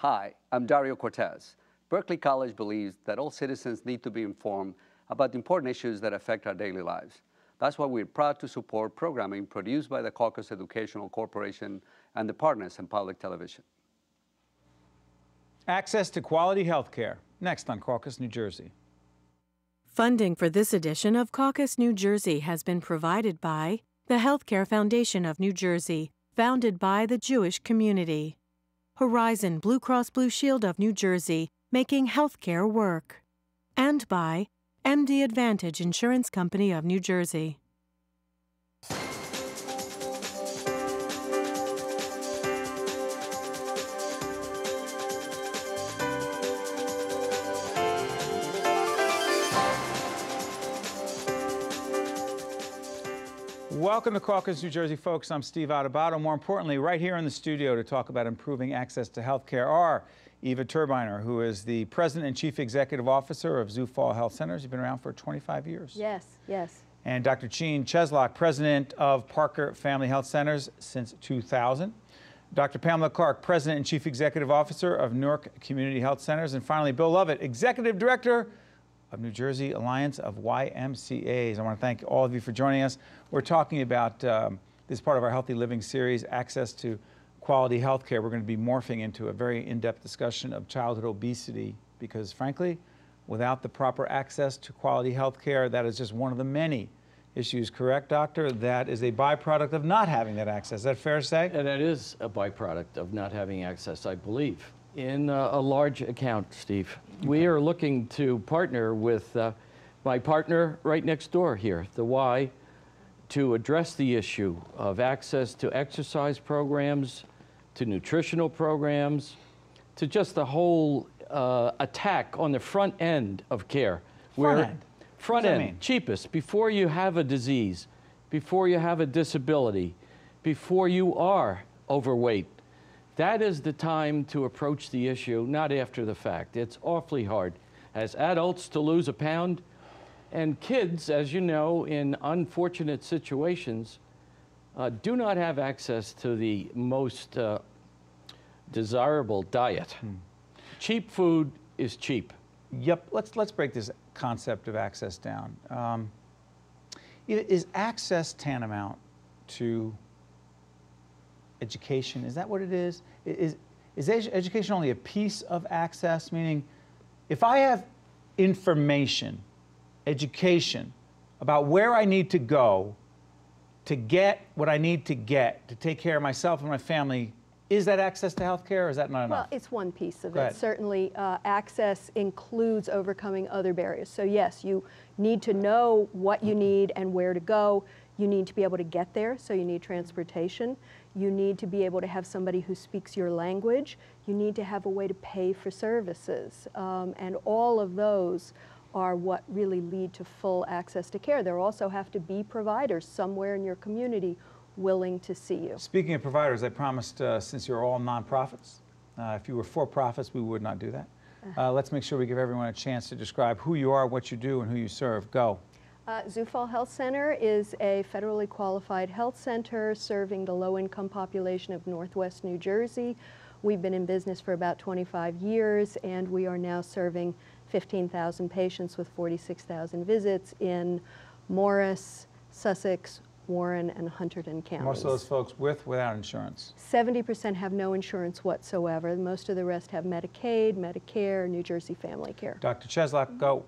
Hi, I'm Dario Cortez. Berkeley College believes that all citizens need to be informed about the important issues that affect our daily lives. That's why we're proud to support programming produced by the Caucus Educational Corporation and the partners in public television. Access to quality health care. Next on Caucus, New Jersey. Funding for this edition of Caucus New Jersey has been provided by the Healthcare Foundation of New Jersey, founded by the Jewish community. Horizon Blue Cross Blue Shield of New Jersey, making healthcare work. And by MD Advantage Insurance Company of New Jersey. Welcome to Caucus, New Jersey, folks. I'm Steve Adubato. More importantly, right here in the studio to talk about improving access to health care are Eva Turbiner, who is the President and Chief Executive Officer of Zufall Health Centers. You've been around for 25 years. Yes, yes. And Dr. Gene Cheslock, President of Parker Family Health Centers since 2000. Dr. Pamela Clarke, President and Chief Executive Officer of Newark Community Health Centers. And finally, Bill Lovett, Executive Director of New Jersey Alliance of YMCAs. I want to thank all of you for joining us. We're talking about um, this part of our Healthy Living series, access to quality health care. We're going to be morphing into a very in-depth discussion of childhood obesity because frankly, without the proper access to quality health care, that is just one of the many issues, correct, doctor? That is a byproduct of not having that access. Is that fair to say? And that is a byproduct of not having access, I believe in uh, a large account, Steve. Okay. We are looking to partner with uh, my partner right next door here, the Y, to address the issue of access to exercise programs, to nutritional programs, to just the whole uh, attack on the front end of care. Front end? Front end, mean? cheapest, before you have a disease, before you have a disability, before you are overweight, that is the time to approach the issue, not after the fact. It's awfully hard as adults to lose a pound, and kids, as you know, in unfortunate situations, uh, do not have access to the most uh, desirable diet. Hmm. Cheap food is cheap. Yep, let's, let's break this concept of access down. Um, is access tantamount to education. Is that what it is? Is, is education only a piece of access? Meaning, if I have information, education about where I need to go to get what I need to get to take care of myself and my family, is that access to health care or is that not enough? Well, it's one piece of Go it. Ahead. Certainly, uh, access includes overcoming other barriers. So, yes, you need to know what you need and where to go. You need to be able to get there, so you need transportation. You need to be able to have somebody who speaks your language. You need to have a way to pay for services. Um, and all of those are what really lead to full access to care. There also have to be providers somewhere in your community willing to see you. Speaking of providers, I promised uh, since you're all nonprofits, uh, if you were for-profits, we would not do that. Uh-huh. Uh, let's make sure we give everyone a chance to describe who you are, what you do, and who you serve. Go. Uh, Zufall Health Center is a federally qualified health center serving the low-income population of Northwest New Jersey. We've been in business for about 25 years, and we are now serving 15,000 patients with 46,000 visits in Morris, Sussex, Warren, and Hunterdon counties. Most of those folks with, without insurance? 70% have no insurance whatsoever. Most of the rest have Medicaid, Medicare, New Jersey Family Care. Dr. Cheslock, go.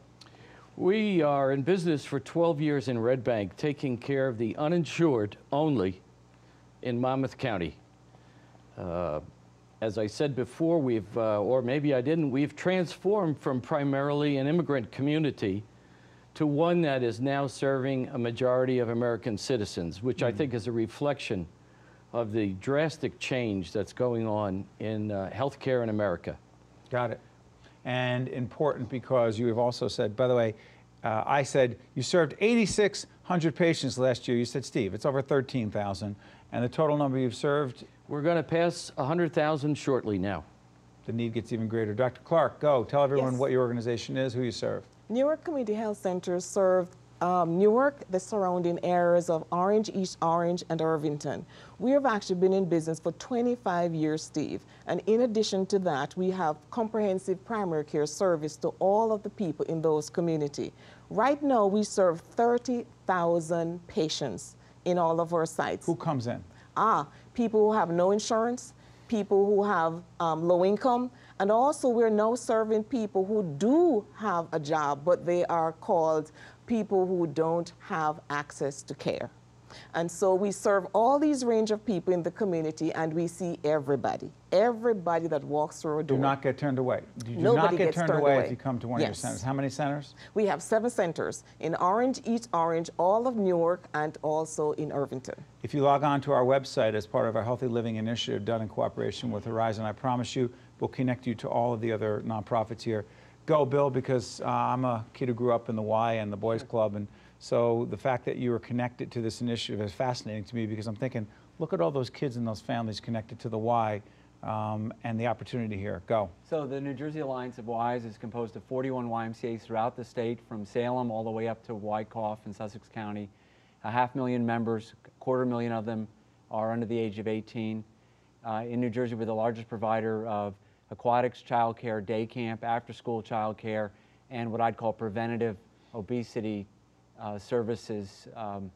We are in business for 12 years in Red Bank, taking care of the uninsured only in Monmouth County. Uh, as I said before, we've, uh, or maybe I didn't, we've transformed from primarily an immigrant community to one that is now serving a majority of American citizens, which mm -hmm. I think is a reflection of the drastic change that's going on in uh, healthcare in America. Got it and important because you have also said, by the way, uh, I said you served 8,600 patients last year. You said, Steve, it's over 13,000. And the total number you've served? We're going to pass 100,000 shortly now. The need gets even greater. Dr. Clarke, go. Tell everyone yes. what your organization is, who you serve. Newark Community Health Centers serve um, Newark, the surrounding areas of Orange, East Orange, and Irvington. We have actually been in business for 25 years, Steve. And in addition to that, we have comprehensive primary care service to all of the people in those community. Right now, we serve 30,000 patients in all of our sites. Who comes in? Ah, people who have no insurance, people who have um, low income, and also we're now serving people who do have a job, but they are called people who don't have access to care. And so we serve all these range of people in the community and we see everybody, everybody that walks through a door. Do not get turned away. You do Nobody not get gets turned, turned away, away. if you come to one of your centers. How many centers? We have seven centers in Orange, East Orange, all of Newark, and also in Irvington. If you log on to our website as part of our Healthy Living Initiative done in cooperation with Horizon, I promise you we'll connect you to all of the other nonprofits here. Go, Bill, because uh, I'm a kid who grew up in the Y and the Boys Club, and so the fact that you were connected to this initiative is fascinating to me because I'm thinking, look at all those kids and those families connected to the Y um, and the opportunity here. Go. So the New Jersey Alliance of Ys is composed of 41 YMCA's throughout the state, from Salem all the way up to Wyckoff in Sussex County. A half million members, a quarter million of them are under the age of 18. Uh, in New Jersey, we're the largest provider of aquatics, childcare, day camp, after-school childcare, and what I'd call preventative obesity uh, services um,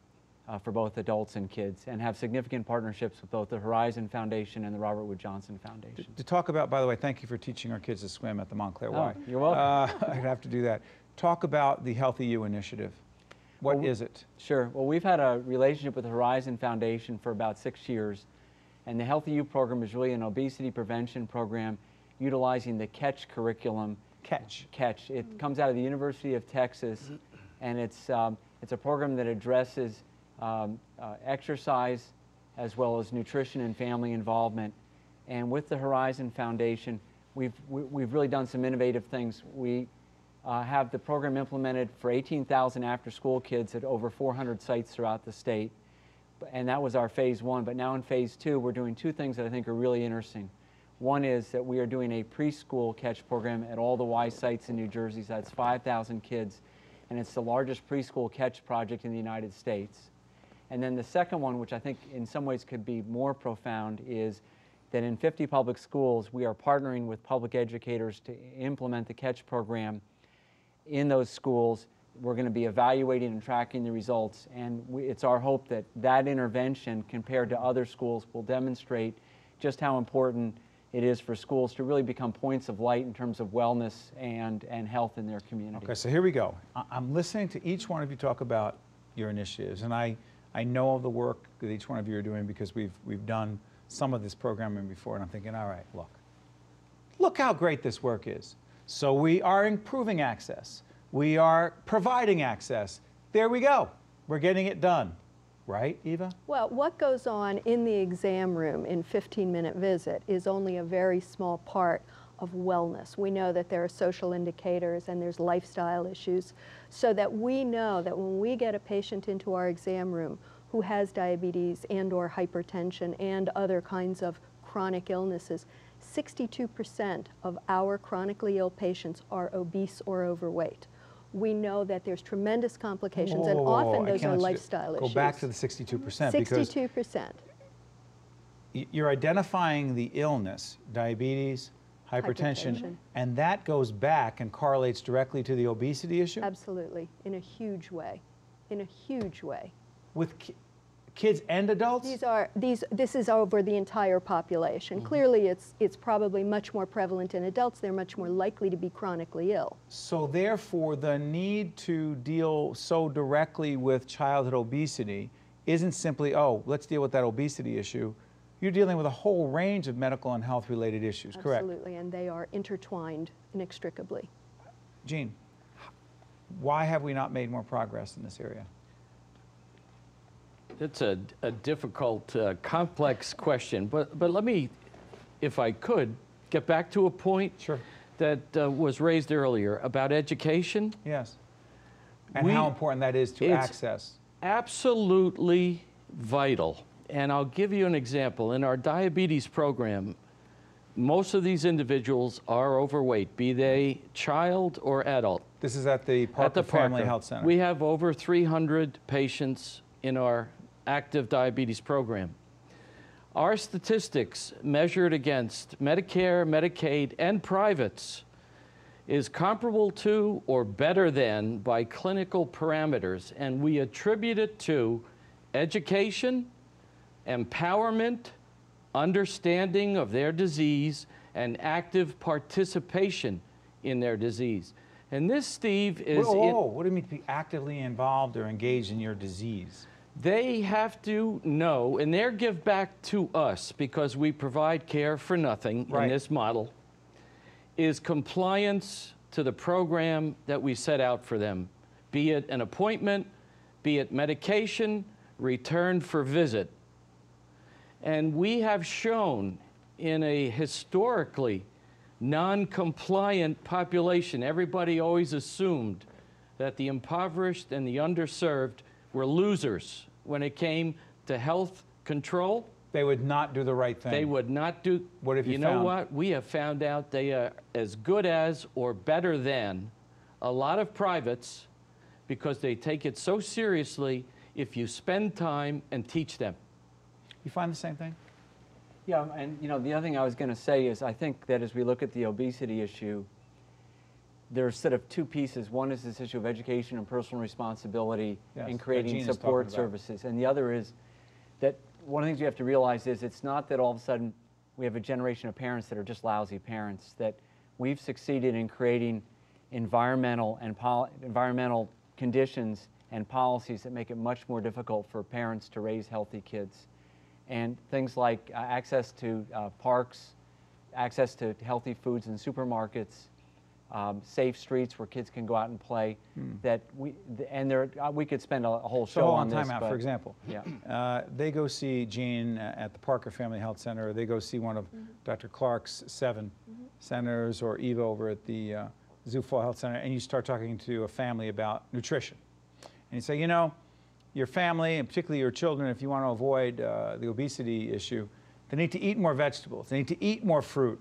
uh, for both adults and kids, and have significant partnerships with both the Horizon Foundation and the Robert Wood Johnson Foundation. To talk about, by the way, thank you for teaching our kids to swim at the Montclair Oh, Y. you're welcome. Uh, I'd have to do that. Talk about the Healthy You initiative. What Well, is it? Sure. Well, we've had a relationship with the Horizon Foundation for about six years, and the Healthy You program is really an obesity prevention program utilizing the CATCH curriculum. Catch. CATCH. It comes out of the University of Texas, and it's, um, it's a program that addresses um, uh, exercise as well as nutrition and family involvement. And with the Horizon Foundation, we've, we, we've really done some innovative things. We uh, have the program implemented for 18,000 after-school kids at over 400 sites throughout the state. And that was our phase one. But now in phase two, we're doing two things that I think are really interesting. One is that we are doing a preschool CATCH program at all the Y sites in New Jersey. So that's 5,000 kids. And it's the largest preschool CATCH project in the United States. And then the second one, which I think in some ways could be more profound, is that in 50 public schools, we are partnering with public educators to implement the CATCH program in those schools. We're going to be evaluating and tracking the results, and we, it's our hope that that intervention, compared to other schools, will demonstrate just how important it is for schools to really become points of light in terms of wellness and, and health in their community. Okay, so here we go. I'm listening to each one of you talk about your initiatives, and I, I know of the work that each one of you are doing because we've, we've done some of this programming before, and I'm thinking, all right, look, look how great this work is. So we are improving access. We are providing access. There we go. We're getting it done. Right, Eva? Well, what goes on in the exam room in 15-minute visit is only a very small part of wellness. We know that there are social indicators and there's lifestyle issues, so that we know that when we get a patient into our exam room who has diabetes and or hypertension and other kinds of chronic illnesses, 62% of our chronically ill patients are obese or overweight. We know that there's tremendous complications, and Whoa, whoa, whoa, often I those are lifestyle Go issues. back to the 62% 62%. you're identifying the illness, diabetes, hypertension, Hypertension. and that goes back and correlates directly to the obesity issue? Absolutely, in a huge way, in a huge way. With kids and adults? These are these. This is over the entire population. Mm-hmm. Clearly, it's it's probably much more prevalent in adults. They're much more likely to be chronically ill. So therefore, the need to deal so directly with childhood obesity isn't simply, oh, let's deal with that obesity issue. You're dealing with a whole range of medical and health related issues, correct? Absolutely, and they are intertwined inextricably. Gene, why have we not made more progress in this area? It's a, a difficult, uh, complex question, but, but let me, if I could, get back to a point Sure. that uh, was raised earlier about education. Yes. And We- how important that is to it's- access. Absolutely vital. And I'll give you an example. In our diabetes program, most of these individuals are overweight, be they child or adult. This is at the Parker At the Family Parker. Health Center. We have over 300 patients in our active diabetes program. Our statistics measured against Medicare, Medicaid, and privates is comparable to or better than by clinical parameters, and we attribute it to education, empowerment, understanding of their disease, and active participation in their disease. And this, Steve, is Whoa, what do you mean to be actively involved or engaged in your disease? They have to know, and they're give back to us because we provide care for nothing Right. in this model, is compliance to the program that we set out for them, be it an appointment, be it medication, return for visit. And we have shown in a historically non-compliant population, everybody always assumed that the impoverished and the underserved were losers when it came to health control. They would not do the right thing. They would not do. What have you you know found? what? We have found out they are as good as or better than a lot of privates because they take it so seriously if you spend time and teach them. You find the same thing? Yeah, and you know, the other thing I was going to say is I think that as we look at the obesity issue, there's sort of two pieces. One is this issue of education and personal responsibility Yes, in creating support services. And the other is that one of the things you have to realize is it's not that all of a sudden we have a generation of parents that are just lousy parents, that we've succeeded in creating environmental and pol- environmental conditions and policies that make it much more difficult for parents to raise healthy kids. And things like uh, access to uh, parks, access to healthy foods in supermarkets, um, safe streets where kids can go out and play. That we and there uh, we could spend a, a whole show Hmm. So hold on on, this. time out, but- for example. Yeah. Uh, they go see Gene uh, at the Parker Family Health Center, or they go see one of Dr. Clarke's 7 centers, or Eva over at the uh, Zufall Health Center, and you start talking to a family about nutrition. And you say, you know, your family, and particularly your children, if you want to avoid uh, the obesity issue, they need to eat more vegetables, they need to eat more fruit.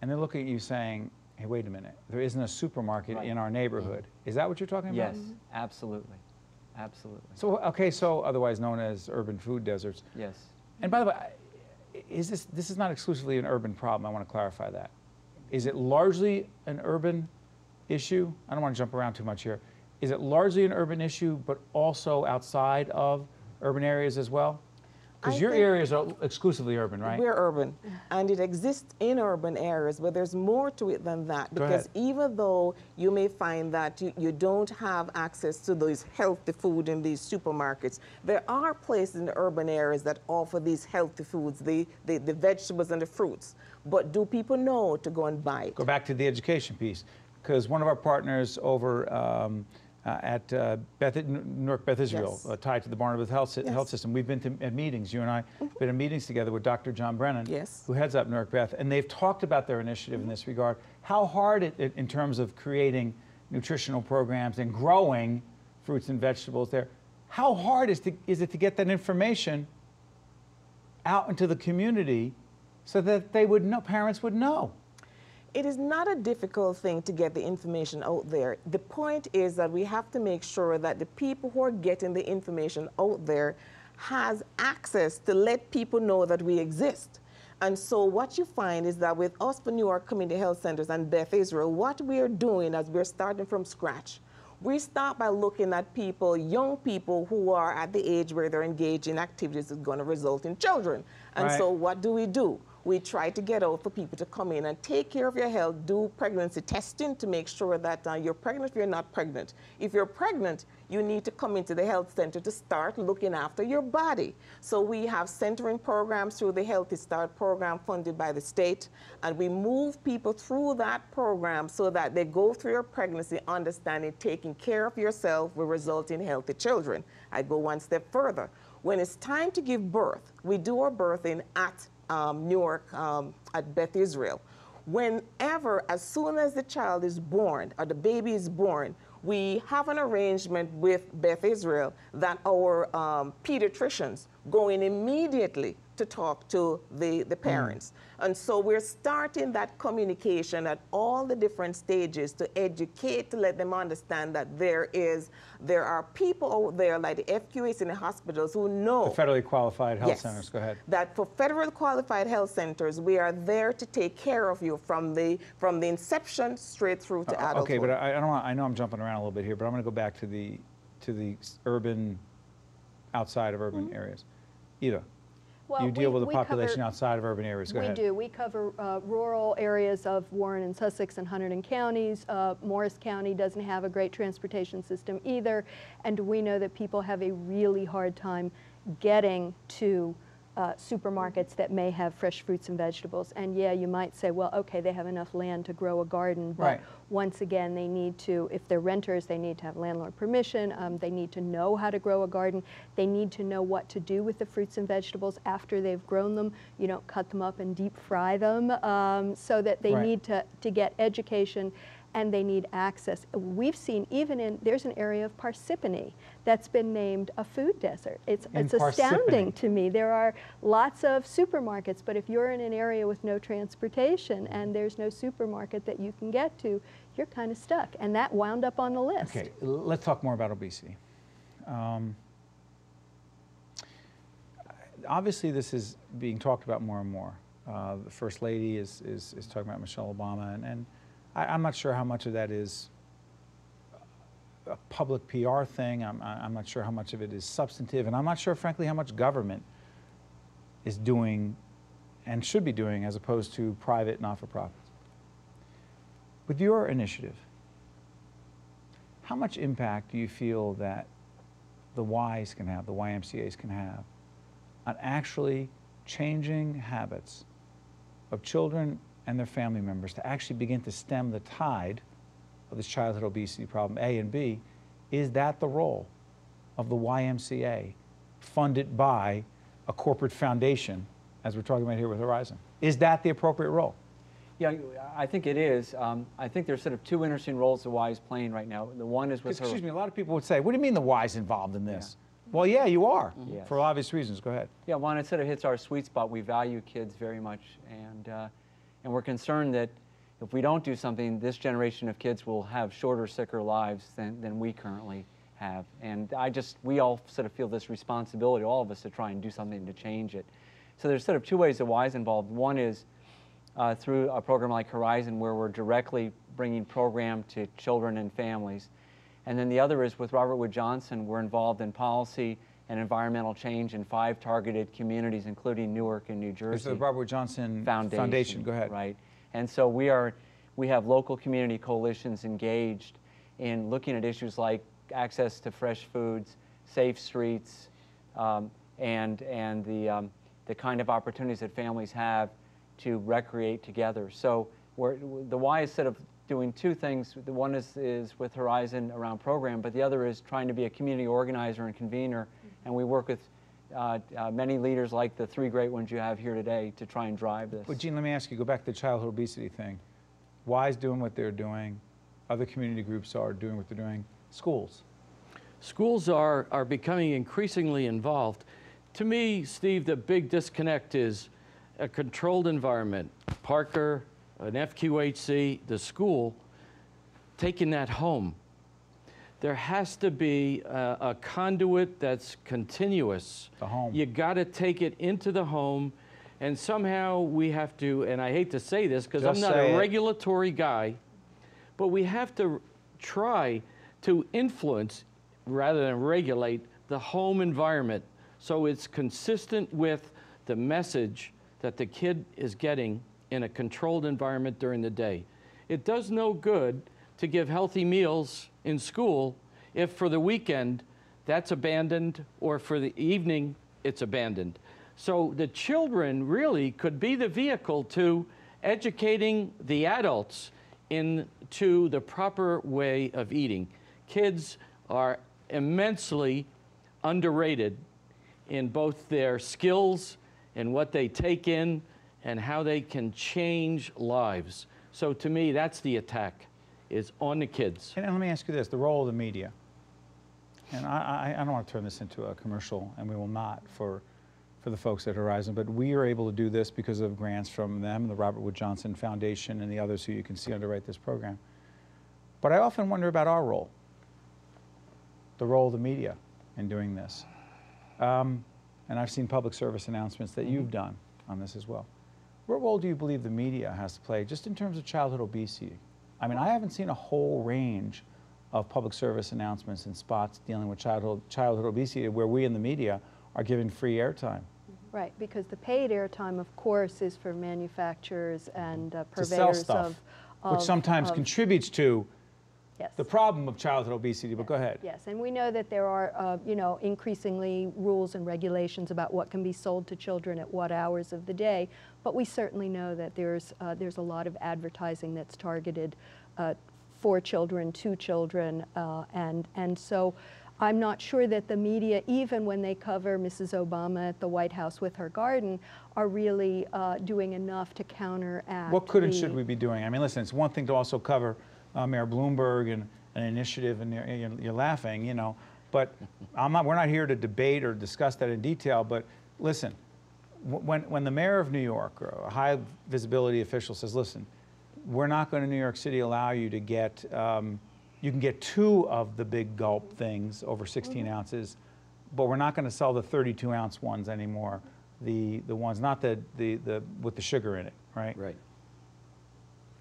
And they're looking at you saying, hey, wait a minute, there isn't a supermarket Right. in our neighborhood. Is that what you're talking about? Yes, absolutely, absolutely. So, okay, so otherwise known as urban food deserts. Yes. And by the way, is this, this is not exclusively an urban problem, I want to clarify that. Is it largely an urban issue? I don't want to jump around too much here. Is it largely an urban issue, but also outside of urban areas as well? Because your areas are exclusively urban, right? We're urban, and it exists in urban areas, but there's more to it than that. Because even though you may find that you, you don't have access to those healthy food in these supermarkets, there are places in the urban areas that offer these healthy foods, the, the, the vegetables and the fruits. But do people know to go and buy it? Go back to the education piece, because one of our partners over um, uh, at uh, Beth, Newark Beth Israel, Yes. uh, tied to the Barnabas Health, Yes. Mm-hmm. Health System, we've been to at meetings, you and I, been in meetings together with Dr. John Brennan, Yes. who heads up Newark Beth, and they've talked about their initiative in this regard. How hard it, it, in terms of creating nutritional programs and growing fruits and vegetables there, how hard is, to, is it to get that information out into the community so that they would know, parents would know? It is not a difficult thing to get the information out there. The point is that we have to make sure that the people who are getting the information out there has access to let people know that we exist. And so what you find is that with us for Newark Community Health Centers and Beth Israel, what we are doing is we're starting from scratch. We start by looking at people, young people who are at the age where they're engaged in activities that's going to result in children. And Right. so what do we do? We try to get out for people to come in and take care of your health, do pregnancy testing to make sure that uh, you're pregnant if you're not pregnant. If you're pregnant, you need to come into the health center to start looking after your body. So we have centering programs through the Healthy Start program funded by the state, and we move people through that program so that they go through your pregnancy understanding taking care of yourself will result in healthy children. I go one step further. When it's time to give birth, we do our birthing at um, Newark um, at Beth Israel. Whenever, as soon as the child is born or the baby is born, we have an arrangement with Beth Israel that our um, pediatricians go in immediately to talk to the, the parents. And so we're starting that communication at all the different stages to educate, to let them understand that there is, there are people out there like the FQAs in the hospitals who know The federally qualified health Yes. centers, go ahead. that for federal qualified health centers, we are there to take care of you from the from the inception straight through to Uh, adulthood. Okay, but I, I don't want, I know I'm jumping around a little bit here, but I'm going to go back to the, to the urban, outside of urban areas. Eva. Well, you deal we- with the population cover- outside of urban areas, go We ahead. do. We cover uh, rural areas of Warren and Sussex and Hunterdon counties. Uh, Morris County doesn't have a great transportation system either, and we know that people have a really hard time getting to uh, supermarkets that may have fresh fruits and vegetables. And yeah, you might say, well, okay, they have enough land to grow a garden, but Right. once again, they need to, if they're renters, they need to have landlord permission. Um, they need to know how to grow a garden. They need to know what to do with the fruits and vegetables after they've grown them. You don't cut them up and deep fry them. Um, so that they Right. need to, to get education and they need access. We've seen even in, there's an area of Parsippany that's been named a food desert. It's, In it's astounding to me. There are lots of supermarkets, but if you're in an area with no transportation and there's no supermarket that you can get to, you're kind of stuck. And that wound up on the list. Okay, let's talk more about obesity. Um, obviously, this is being talked about more and more. Uh, the First Lady is, is, is talking about Michelle Obama, and, and I, I'm not sure how much of that is a public PR thing. I'm, I'm not sure how much of it is substantive, and I'm not sure, frankly, how much government is doing and should be doing as opposed to private not-for-profits. With your initiative, how much impact do you feel that the Ys can have, the YMCAs can have, on actually changing habits of children and their family members to actually begin to stem the tide of this childhood obesity problem? A and B, is that the role of the YMCA funded by a corporate foundation, as we're talking about here with Horizon? Is that the appropriate role? Yeah, I think it is. Um, I think there's sort of two interesting roles the Y is playing right now. The one is with her. Excuse me, a lot of people would say, what do you mean the Y is involved in this? Well, yeah, you are, Yes. for obvious reasons. Go ahead. Yeah, one, it sort of hits our sweet spot. We value kids very much, and uh, and we're concerned that if we don't do something, this generation of kids will have shorter, sicker lives than, than we currently have. And I just, we all sort of feel this responsibility, all of us, to try and do something to change it. So there's sort of two ways that Y is involved. One is uh, through a program like Horizon, where we're directly bringing program to children and families. And then the other is with Robert Wood Johnson, we're involved in policy and environmental change in five targeted communities, including Newark and New Jersey. is the Robert Johnson Foundation. Foundation. Go ahead. Right. And so we are, we have local community coalitions engaged in looking at issues like access to fresh foods, safe streets, um, and, and the, um, the kind of opportunities that families have to recreate together. So we're, the Y is sort of doing two things. The one is, is with Horizon around program, but the other is trying to be a community organizer and convener. And we work with uh, uh, many leaders like the three great ones you have here today to try and drive this. But Gene, let me ask you, go back to the childhood obesity thing. Y is doing what they're doing? Other community groups are doing what they're doing. Schools. Schools are, are becoming increasingly involved. To me, Steve, the big disconnect is a controlled environment. Parker, an FQHC, the school, taking that home. There has to be a, a conduit that's continuous. The home. You got to take it into the home, and somehow we have to, and I hate to say this because I'm not a it. regulatory guy, but we have to try to influence rather than regulate the home environment so it's consistent with the message that the kid is getting in a controlled environment during the day. It does no good to give healthy meals in school if for the weekend that's abandoned or for the evening it's abandoned. So the children really could be the vehicle to educating the adults into the proper way of eating. Kids are immensely underrated in both their skills and what they take in and how they can change lives. So to me, that's the attack, is on the kids. And, and let me ask you this, the role of the media. And I, I, I don't want to turn this into a commercial, and we will not, for, for the folks at Horizon, but we are able to do this because of grants from them, the Robert Wood Johnson Foundation, and the others who you can see underwrite this program. But I often wonder about our role, the role of the media in doing this. Um, and I've seen public service announcements that you've done on this as well. What role do you believe the media has to play just in terms of childhood obesity? I mean, I haven't seen a whole range of public service announcements and spots dealing with childhood, childhood obesity where we in the media are giving free airtime. Right, because the paid airtime, of course, is for manufacturers and uh, To sell purveyors stuff, of, of. which sometimes of- contributes to yes. the problem of childhood obesity, but go ahead. Yes, and we know that there are, uh, you know, increasingly rules and regulations about what can be sold to children at what hours of the day, but we certainly know that there's, uh, there's a lot of advertising that's targeted uh, for children, to children, uh, and, and so I'm not sure that the media, even when they cover Mrs. Obama at the White House with her garden, are really uh, doing enough to counteract What could and should we be doing? I mean, listen, it's one thing to also cover uh, Mayor Bloomberg and an initiative, and you're, you're- laughing, you know, but I'm not, we're not here to debate or discuss that in detail, but listen, when, when the mayor of New York or a high visibility official says, listen, we're not going to New York City allow you to get, um, you can get two of the big gulp things over 16 ounces, but we're not going to sell the 32 ounce ones anymore. The, the ones, not the, the, the, with the sugar in it, right? Right.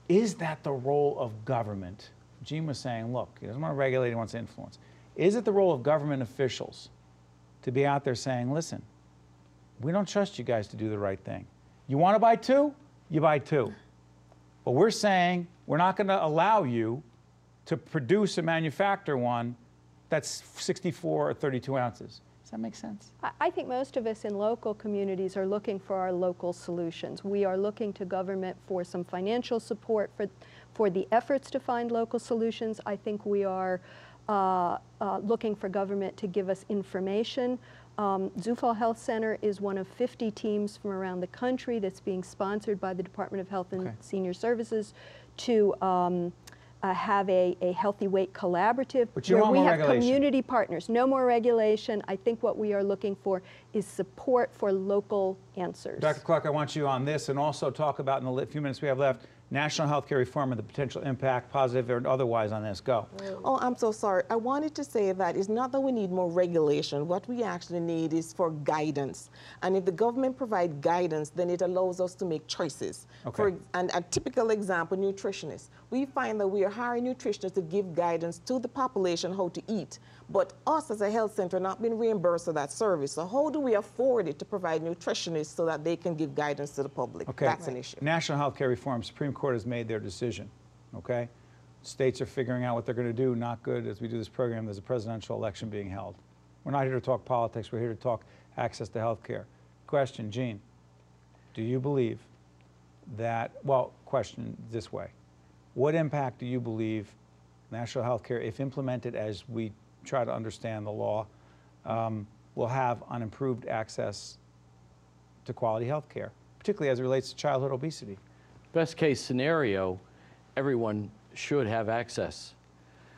Is that the role of government? Gene was saying, look, he doesn't want to regulate, he wants to influence. Is it the role of government officials to be out there saying, listen, we don't trust you guys to do the right thing. You want to buy two? You buy two. But we're saying we're not going to allow you to produce and manufacture one that's 64 or 32 ounces. Does that make sense? I- think most of us in local communities are looking for our local solutions. We are looking to government for some financial support for, for the efforts to find local solutions. I think we are uh, uh, looking for government to give us information. Um, Zufall Health Center is one of 50 teams from around the country that's being sponsored by the Department of Health and Okay. Senior Services to um, uh, have a, a healthy weight collaborative But you where want we have regulation. community partners. No more regulation. I think what we are looking for is support for local answers. Dr. Clarke, I want you on this and also talk about in the few minutes we have left national health care reform and the potential impact, positive or otherwise, on this. Go. Oh, I'm so sorry. I wanted to say that it's not that we need more regulation. What we actually need is for guidance. And if the government provide guidance, then it allows us to make choices. For, Okay. ex- and a typical example, nutritionists. We find that we are hiring nutritionists to give guidance to the population how to eat. But us as a health center not being reimbursed for that service. So how do we afford it to provide nutritionists so that they can give guidance to the public? Okay. That's an issue. National health care reform, Supreme Court has made their decision. Okay? States are figuring out what they're going to do. Not good as we do this program. There's a presidential election being held. We're not here to talk politics. We're here to talk access to health care. Question, Gene. Do you believe that, well, question this way. What impact do you believe national health care, if implemented as we try to understand the law, um, will have on improved access to quality health care, particularly as it relates to childhood obesity? Best case scenario, everyone should have access.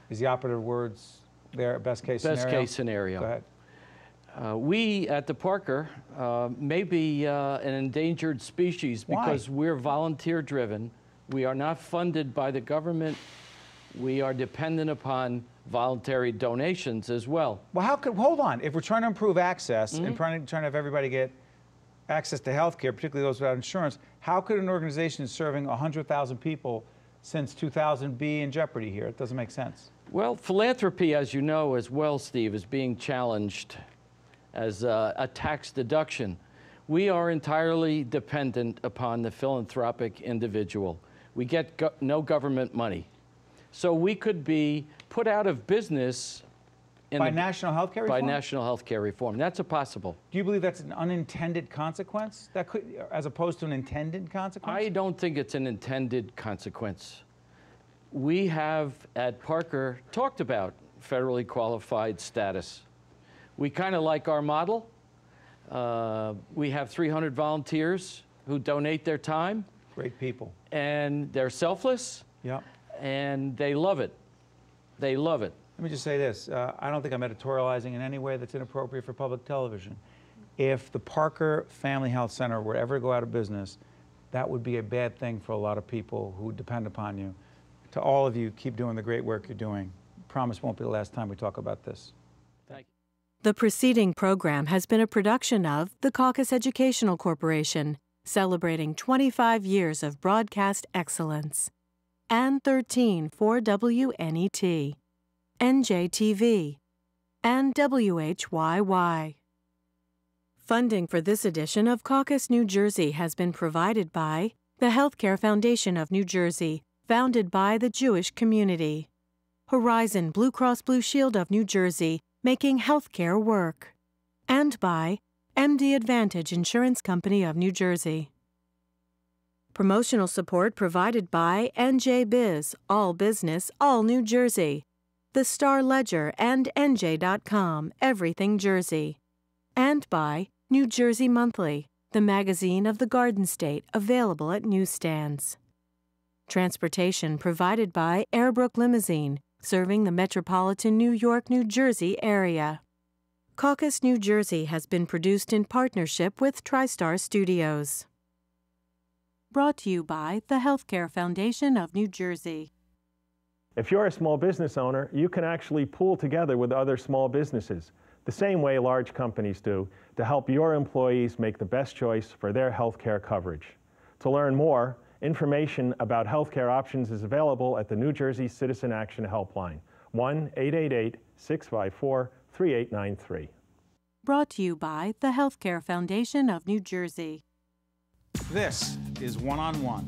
Is the operative words there, best case Best scenario? case scenario. Go ahead. Uh, we at the Parker uh, may be uh, an endangered species Why? because we're volunteer driven. We are not funded by the government. We are dependent upon voluntary donations as well. Well, how could, hold on, if we're trying to improve access Mm-hmm. and trying to, trying to have everybody get access to health care, particularly those without insurance, how could an organization serving 100,000 people since 2000 be in jeopardy here? It doesn't make sense. Well, philanthropy, as you know as well, Steve, is being challenged as a, a tax deduction. We are entirely dependent upon the philanthropic individual. We get go- no government money. So we could be put out of business in By the- national health care reform? by national health care reform. That's a possible. Do you believe that's an unintended consequence that could, as opposed to an intended consequence? I don't think it's an intended consequence. We have at Parker talked about federally qualified status. We kind of like our model. Uh, we have 300 volunteers who donate their time, Great people. and they're selfless, Yep. And they love it. They love it. Let me just say this. Uh, I don't think I'm editorializing in any way that's inappropriate for public television. if the Parker Family Health Center were ever to go out of business, that would be a bad thing for a lot of people who depend upon you. To all of you, keep doing the great work you're doing. Promise won't be the last time we talk about this. Thank you. The preceding program has been a production of the Caucus Educational Corporation, celebrating 25 years of broadcast excellence. And 13 for WNET, NJTV, and WHYY. Funding for this edition of Caucus New Jersey has been provided by the Healthcare Foundation of New Jersey, founded by the Jewish community. Horizon Blue Cross Blue Shield of New Jersey, making healthcare work. And by MD Advantage Insurance Company of New Jersey. Promotional support provided by NJ Biz, All Business, All New Jersey. The Star Ledger and NJ.com, Everything Jersey. And by New Jersey Monthly, the magazine of the Garden State, available at newsstands. Transportation provided by Airbrook Limousine, serving the metropolitan New York, New Jersey area. Caucus, New Jersey has been produced in partnership with TriStar Studios. Brought to you by the Healthcare Foundation of New Jersey. If you're a small business owner, you can actually pool together with other small businesses the same way large companies do, to help your employees make the best choice for their healthcare coverage. To learn more, information about healthcare options is available at the New Jersey Citizen Action Helpline, 1-888-654-3893. Brought to you by the Healthcare Foundation of New Jersey. This is One on One.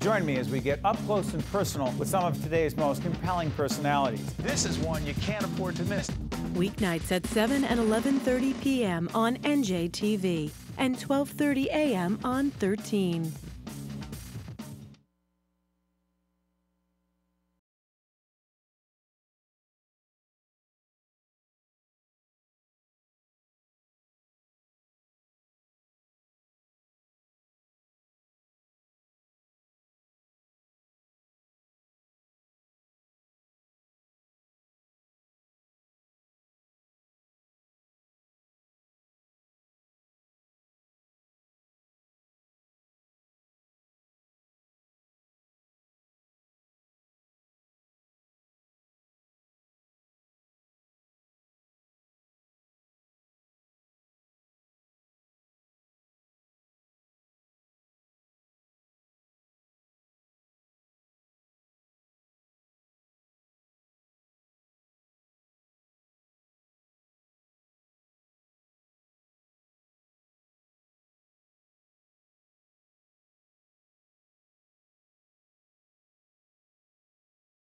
Join me as we get up close and personal with some of today's most compelling personalities. This is one you can't afford to miss. Weeknights at 7 and 11:30 p.m. on NJTV and 12:30 a.m. on 13.